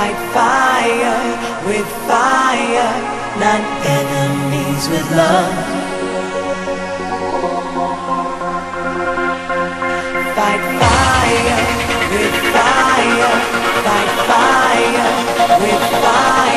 fight fire with fire, not enemies with love. Fight fire with fire, fight fire with fire.